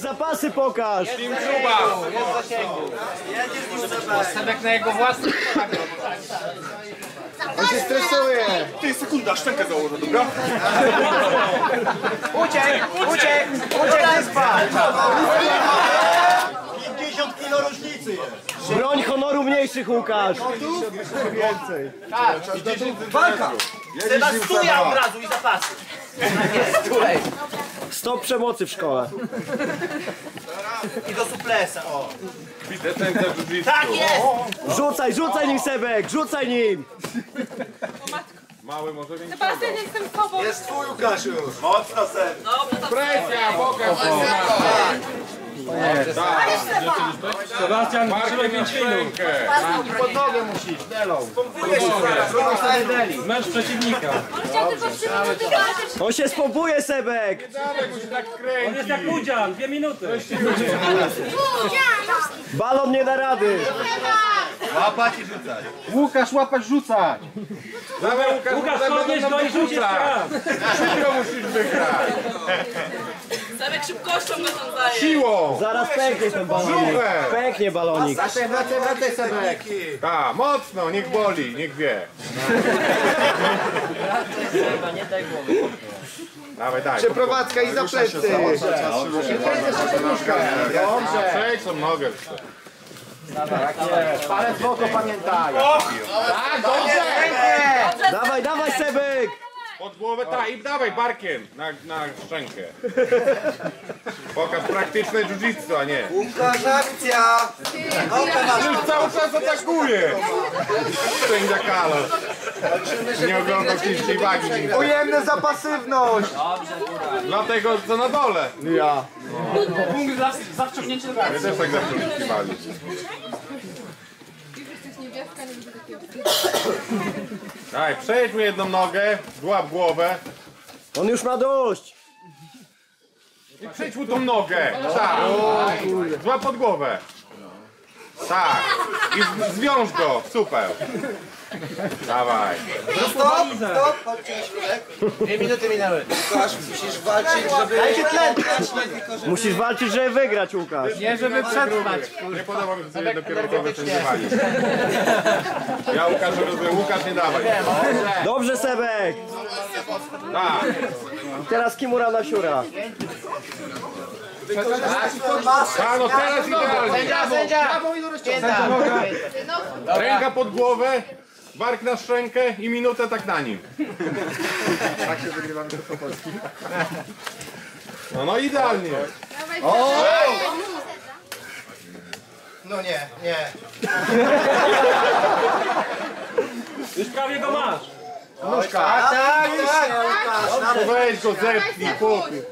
Zapasy pokaż! Sebek na jego własny. On się stresuje. Ty, sekunda, szczękę założę, dobra? Uciekł, uciekł, nie spać. 50 kilo różnicy jest. Broń honoru mniejszych, Łukasz! Sebastuja od razu i zapasy. Stop przemocy w szkole. I do suplesa, o. Widzę ten też Tak jest! Rzucaj, rzucaj nim Sebek, rzucaj nim! Mały może większy. Sebastian, jestem z tobą. Jest twój Łukasz już. Mocno sen. Presja, pokaż Sebastian, Markiem na szczękę. Pod nogę musisz, Delą. przeciwnika. Tylko trzy minuty walczyć. On się spompuje, Sebek! Się On jest jak. Udzian, dwie minuty. Balon nie da rady! Łukasz, łapać, rzucać. Dawaj, Łukasz, podnieś go i wyrzucać. raz. Szybko musisz wygrać. Sebek szybkością go tam daje. Siłą. Zaraz pęknie ten balonik. Brzuchem. Pęknie balonik. Wracaj, wracaj, wracaj, Sebek. Mocno, niech boli, niech wie. Dawaj, daj. Przeprowadzka i za plecy. Dobrze. Przejdź tą nogę. Palec w oko pamiętaj. Tak, dobrze. Dawaj, dawaj Sebek! Pod głowę, tak, i dawaj barkiem na, na szczękę. Pokaż praktyczne jiu-jitsu, a nie. Łukasz, akcja. Już cały czas atakuje. Sędzia Kalo. Nie oglądał ciężkiej wagi. Ujemne za pasywność. Dlatego co na dole. Ja. Punkt za, za wciągnięcie do My też tak zawsze wyszukiwali. Daj, przejdź mu jedną nogę, złap głowę On już ma dość! i przejdź mu tą nogę. Tak. Złap pod głowę. Tak. I zwiąż go. Super. Dawaj. Stop, stop. Chodźcie na środek. Dwie minuty minęły. Łukasz, musisz walczyć, żeby... Dajcie tlen. Musisz walczyć, żeby wygrać, Łukasz. Nie, żeby przetrwać. Nie podoba mi się, że dopiero to wycenzywali. Ja Łukasz rozumiem. Łukasz nie dawaj. Dobrze, Sebek! Tak. Teraz Kimura na siura. A no teraz idealnie. Sędzia. Ręka pod głowę, bark na szczękę i minutę tak na nim. Tak się wygrywa No no idealnie. No nie, nie. Już prawie go masz. Tak, tak, tak. Weź go zepnij, chłopie.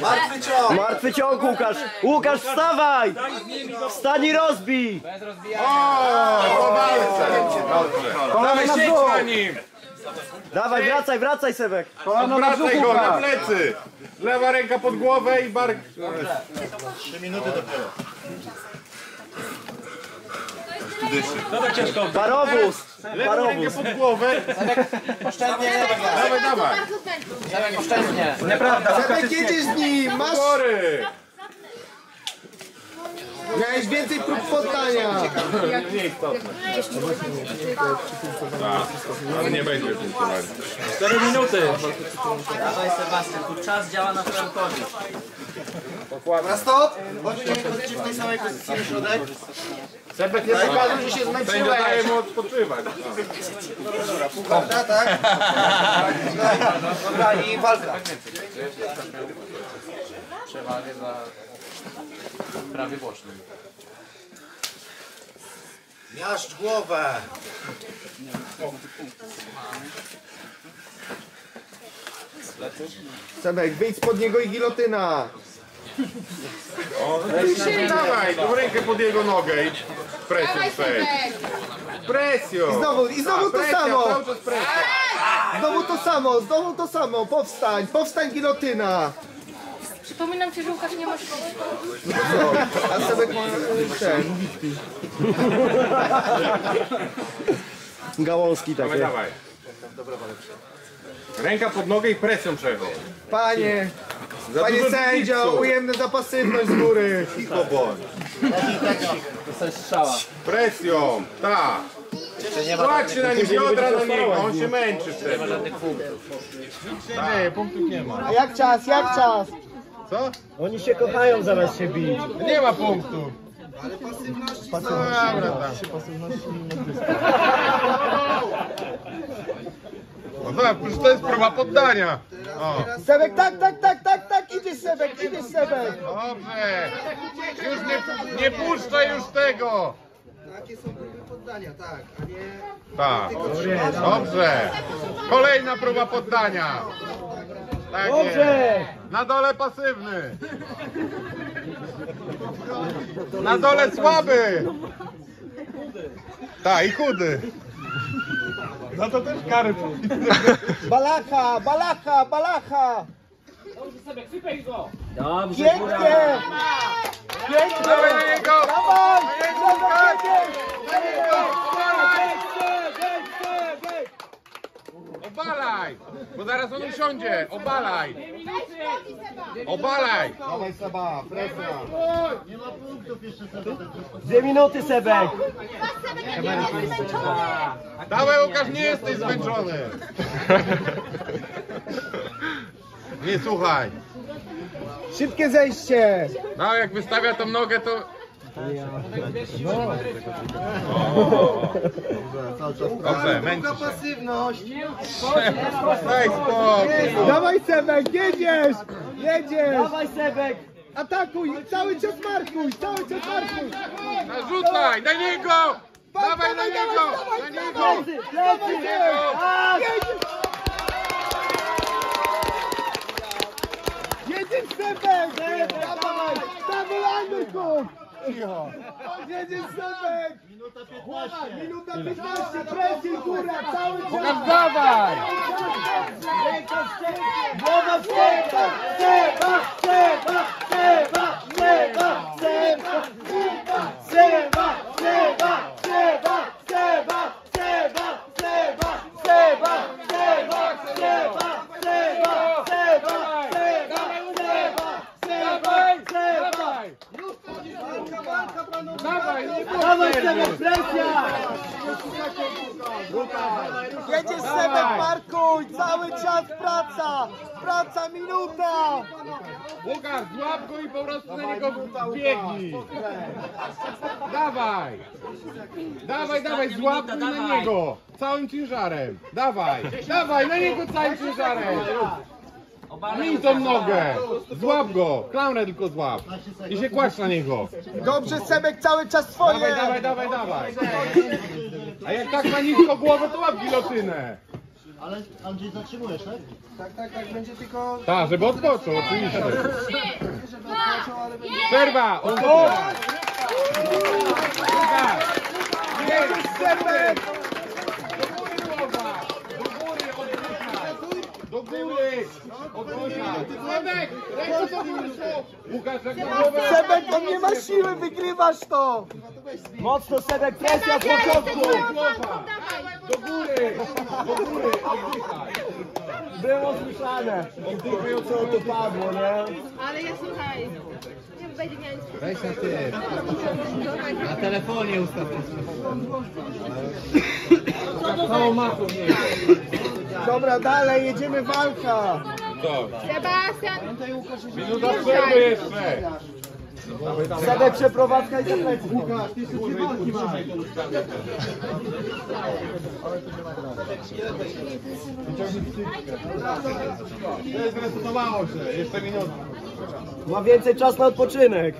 Martwy ciąg. Martwy ciąg, Łukasz! Łukasz, wstawaj! Wstań i rozbij! O, po walce. Dobrze. Dawaj, siedź na nim. Dawaj, wracaj, wracaj, Sebek! Odwracaj go na plecy. Lewa ręka pod głowę i bark. No tak ciężko. Parowóz! Lewą rękę pod głowę. Dawaj, dawaj. Sebek, jedziesz z nim. Masz... Gory. Miałeś więcej prób poddania. Nieistotne. Ale nie będzie punktowania. 4 minuty. Dawaj Sebastian, tu czas działa na twoją korzyść. Na stop. Chodźcie w tej samej pozycji na środek. Sebek, nie pokazuj, że się zmęczyłeś. daje mu odpoczywać. Dobra, tak? Dobra, i walka. Miażdż głowę. Sebek, wyjdź spod niego i gilotyna. O, dawaj, tą rękę pod jego nogę i presją przejdź. Presją. Znowu, i znowu to Presja, samo. cały czas presja. Znowu to samo, znowu to samo. Powstań, powstań gilotyna. Przypominam ci, że Łukasz nie ma szkoły. A Sebek ma y, ten. Gałązki Dawaj, takie. dawaj. Ręka pod nogę i presją przewód. Panie, Za panie dużo sędzio, za pasywność z góry. Cicho bądź. To jest strzała. Presją, tak. Się na nim biodra na niego, on się męczy wtedy. Nie, punktów nie ma. A jak czas, jak czas? Co? Oni się kochają zamiast się bić. Nie ma punktów. No dobra tam. No tak, to jest próba poddania. O, tak, tak, tak, tak, tak, idziesz Sebek, idziesz Sebek. dobrze. Już nie, nie puszczaj już tego. Takie są próby poddania, tak, a nie... Tak, dobrze. Kolejna próba poddania. Tak jest. Dobrze! Na dole pasywny. Na dole słaby. Tak, i chudy. No to też kary. Balacha, balacha, balacha. Dobrze, Pięknie. Pięknie. Dawaj na niego. Dawaj, Na niego. Obalaj. Bo zaraz on usiądzie. Obalaj. Obalaj. Dawaj Seba, presja. Dwie minuty, Sebek! Dawaj Łukasz, nie jesteś zmęczony. Nie słuchaj. Szybkie zejście. No jak wystawia tą nogę to... Dobrze, męczy się. pasywność. Daj spokój. Dawaj Sebek, jedziesz, jedziesz. Dawaj, Sebek! Atakuj, cały czas markuj, cały czas markuj. Narzucaj, na niego! Dawaj na niego! Na niego! Tak! Jedziesz Sebek! Dawaj, dawaj underhook! Cicho. Jedziesz Sebek! Minuta 15. Minuta 15, presja góra, cały czas. Łukasz, dawaj! Głowa! Seba! Seba! Seba! Seba! Seba! Łukasz, złap go i po prostu na niego biegnij! Dawaj! Dawaj, dawaj, złap go i na niego! Całym ciężarem! Dawaj! Dawaj, na niego całym ciężarem! Miń tą nogę! Złap go! Klaunę tylko złap! I się kładź na niego! Dobrze Sebek, cały czas twoje. Dawaj, dawaj, dawaj, dawaj! A jak tak na nisko głowę, to łap gilotynę! Ale Andrzej zatrzymujesz, tak? Tak, tak, tak, będzie tylko... Tak, żeby odpoczął, oczywiście! Żeby odpoczął, ale będzie... Przerwa! Sebek! Do góry! Sebek! Ręką do góry! Łukasz, jak! Sebek, on nie ma siły, wygrywasz to. Mocno Sebek, presja z początku! Głowa! Do góry! Do góry! Oddychaj! Było słyszane! Co to padło, nie? Ale ja słuchaj. Nie będzie miał nic. Weź na ty! Na telefonie ustaw. Dobra, dalej, jedziemy walka. Sebastian! Minuta przerwy jeszcze! Sebek, przeprowadzka i za plecy. Zresetowało się! Jeszcze minuta! Ma więcej czasu na odpoczynek.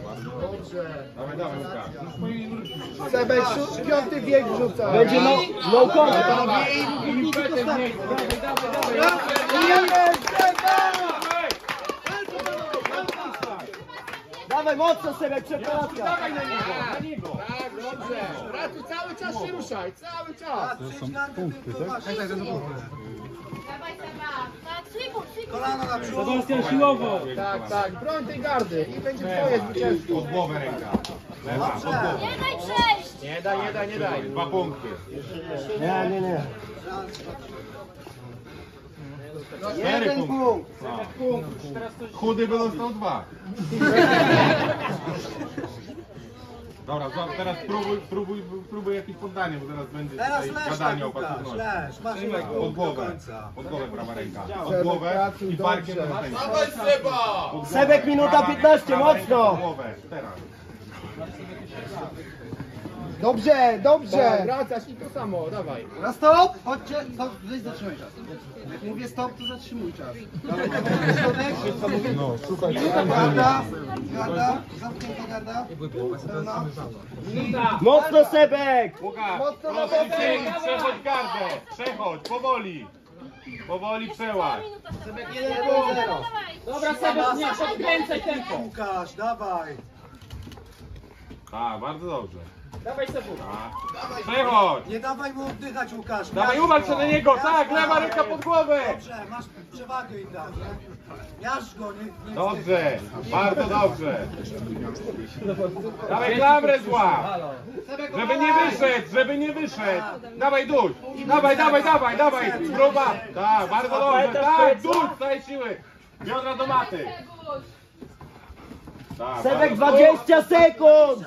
Dawaj, dawaj, Łukasz! Sebek, piąty bieg wrzuca. Będzie no, no contact. Jedziesz, Sebek! Dawaj mocno Sebek, przeprowadzka. Ratu, cały czas się ruszaj, cały czas. To są punkty, tak? Tak, tak, to są punkty. Dawaj Seba! Na na. Sebastian siłowo. Tak, tak, broń tej gardy i będzie twoje zwycięstwo. Pod głowę ręka! Lewa, pod głowę! Nie daj przejść! Nie daj, nie daj, nie daj. Dwa punkty. Nie, nie, nie. Jeden punkt. Chudy by dostał dwa. Dobra, teraz spróbuj, spróbuj, spróbuj jakieś poddanie, bo teraz będzie Teraz tutaj gadanie tak, o pasywności. Pod głowę, pod głowę prawa ręka. Pod głowę i barkiem na rękę. Sebek, minuta prawa- 15, prawa ręka mocno. pod głowę, teraz. Dobrze, dobrze. Wracasz i to samo, dawaj. Na stop! Chodźcie, stop, weź zatrzymaj czas. Jak mówię stop, to zatrzymuj czas. Środek. No, słuchaj. Garda, garda, zamknięta garda. Pełna. Mocno Sebek! Łukasz, Mocno na proszę przechodź gardę, przechodź, powoli. Powoli przełaź. Jeden punkt, zero. Dawaj. Dobra, Sebek, nie, podkręcaj tempo. Łukasz, dawaj. Tak, bardzo dobrze. Dawaj Sebu. Tak. Przechodź. Nie dawaj mu oddychać, Łukasz. Dawaj, Miażdż uwal się go. na niego, Miażdż tak, go. lewa ręka pod głowę. Dobrze, masz przewagę i tak? Miażdż go, nie, nie Dobrze, bardzo dobrze. Dawaj klamrę zła. Żeby nie wyszedł, żeby nie wyszedł. Dawaj duś. Dawaj, dawaj, dawaj, dawaj. Próba. Tak, bardzo dobrze. Tak, duś, całej siły. Biodra do maty. Sebek bardzo- 20 sekund!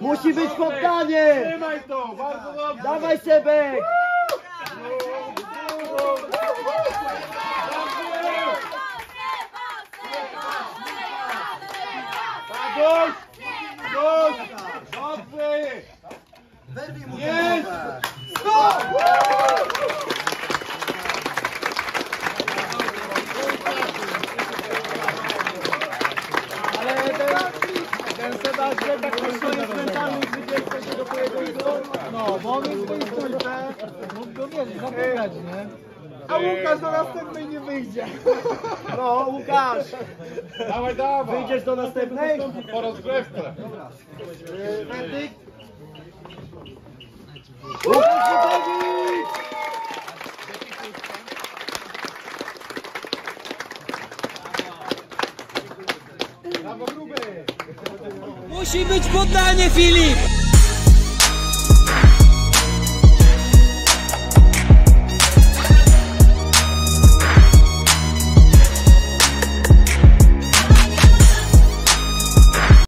Musi być poddanie! Trzymaj to, bardzo dobrze. Dawaj Sebek! Duś, duś. Dobrze. Jest! głowę. Sebastian tak to jest mentalny zwycięzca tego pojedynku. No, bo on jest w tej stójce. Mógł go zabrać, nie? A Łukasz do następnej nie wyjdzie. No, Łukasz! Dawaj, dawaj. Wyjdziesz do następnej? Po rozgrzewce. Werdykt. Łukasz Witewicz! Musi być poddanie, Filip!